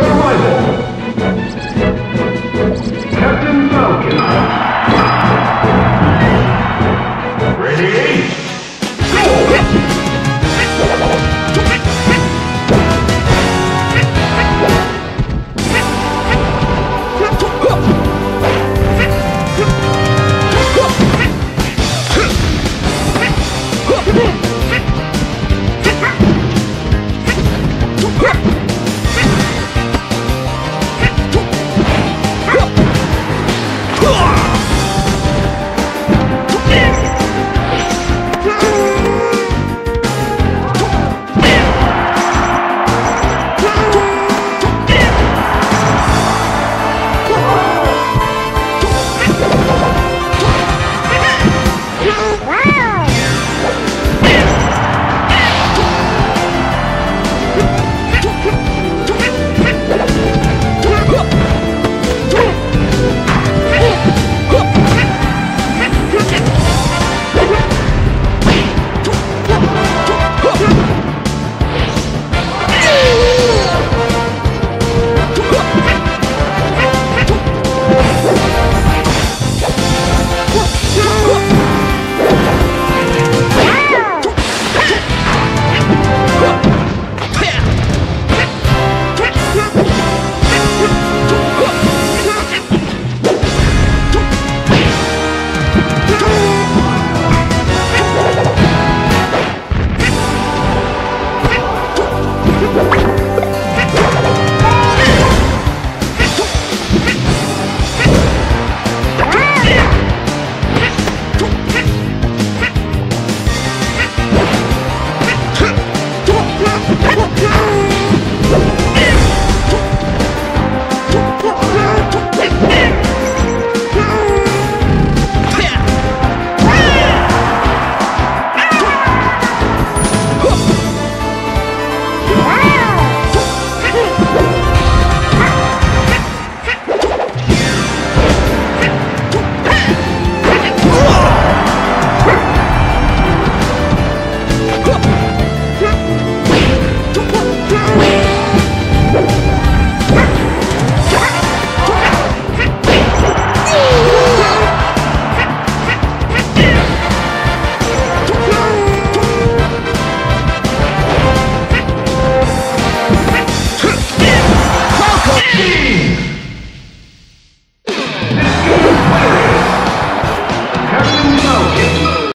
Survival.